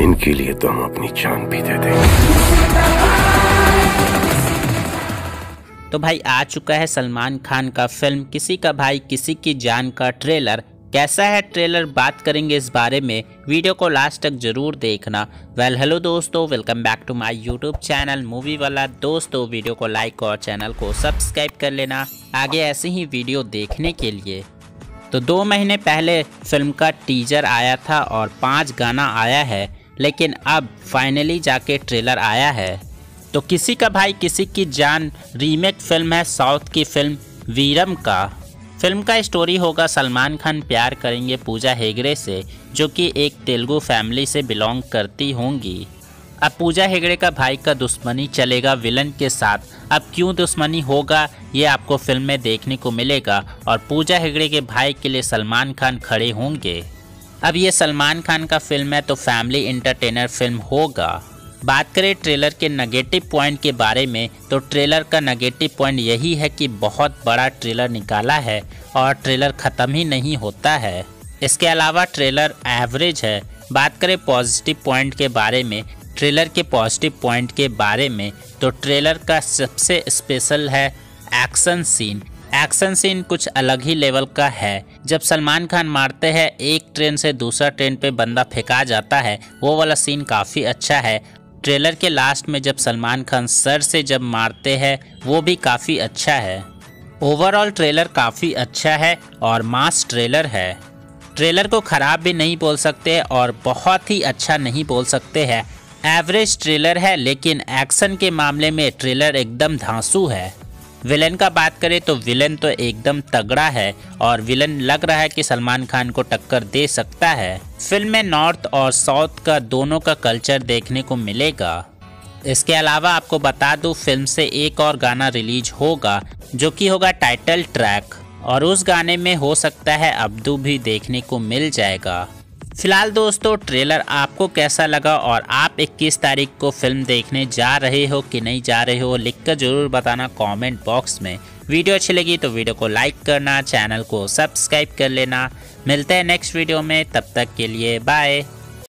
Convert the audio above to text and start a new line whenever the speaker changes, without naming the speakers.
इनके लिए तो हम अपनी जान भी दे देंगे।
तो भाई, आ चुका है सलमान खान का फ़िल्म। किसी का भाई, किसी की जान का ट्रेलर। कैसा है ट्रेलर? बात करेंगे इस बारे में। वीडियो को लास्ट तक ज़रूर देखना। वेल, हेलो दोस्तों, welcome back to my YouTube channel. Movie वाला दोस्तों, वीडियो को लाइक और चैनल को सब्सक्राइब कर लेना। आगे ऐसे ही वीडियो देखने के लिए। तो दो महीने पहले फ़िल्म का टीजर आया था और पाँच गाना आया है। लेकिन अब फाइनली जाके ट्रेलर आया है। तो किसी का भाई, किसी की जान रीमेक फ़िल्म है साउथ की फ़िल्म वीरम का। फ़िल्म का स्टोरी होगा सलमान खान प्यार करेंगे पूजा हेगड़े से, जो कि एक तेलुगु फैमिली से बिलोंग करती होंगी। अब पूजा हेगड़े का भाई का दुश्मनी चलेगा विलन के साथ। अब क्यों दुश्मनी होगा, ये आपको फ़िल्म में देखने को मिलेगा और पूजा हेगड़े के भाई के लिए सलमान खान खड़े होंगे। अब ये सलमान खान का फ़िल्म है तो फैमिली इंटरटेनर फ़िल्म होगा। बात करें ट्रेलर के नेगेटिव पॉइंट के बारे में तो ट्रेलर का नेगेटिव पॉइंट यही है कि बहुत बड़ा ट्रेलर निकाला है और ट्रेलर ख़त्म ही नहीं होता है। इसके अलावा ट्रेलर एवरेज है। बात करें पॉजिटिव पॉइंट के बारे में, ट्रेलर के पॉजिटिव पॉइंट के बारे में तो ट्रेलर का सबसे स्पेशल है एक्शन सीन एक्शन सीन कुछ अलग ही लेवल का है। जब सलमान खान मारते हैं, एक ट्रेन से दूसरा ट्रेन पे बंदा फेंका जाता है, वो वाला सीन काफ़ी अच्छा है। ट्रेलर के लास्ट में जब सलमान खान सर से जब मारते हैं, वो भी काफ़ी अच्छा है। ओवरऑल ट्रेलर काफ़ी अच्छा है और मास ट्रेलर है। ट्रेलर को ख़राब भी नहीं बोल सकते और बहुत ही अच्छा नहीं बोल सकते हैं। एवरेज ट्रेलर है, लेकिन एक्शन के मामले में ट्रेलर एकदम धांसू है। विलन का बात करें तो विलन तो एकदम तगड़ा है और विलन लग रहा है कि सलमान खान को टक्कर दे सकता है। फ़िल्म में नॉर्थ और साउथ का दोनों का कल्चर देखने को मिलेगा। इसके अलावा आपको बता दूँ, फ़िल्म से एक और गाना रिलीज़ होगा, जो कि होगा टाइटल ट्रैक। और उस गाने में हो सकता है अब्दू भी देखने को मिल जाएगा। फ़िलहाल दोस्तों, ट्रेलर आपको कैसा लगा और आप 21 तारीख को फ़िल्म देखने जा रहे हो कि नहीं जा रहे हो, लिख कर ज़रूर बताना कमेंट बॉक्स में। वीडियो अच्छी लगी तो वीडियो को लाइक करना, चैनल को सब्सक्राइब कर लेना। मिलते हैं नेक्स्ट वीडियो में, तब तक के लिए बाय।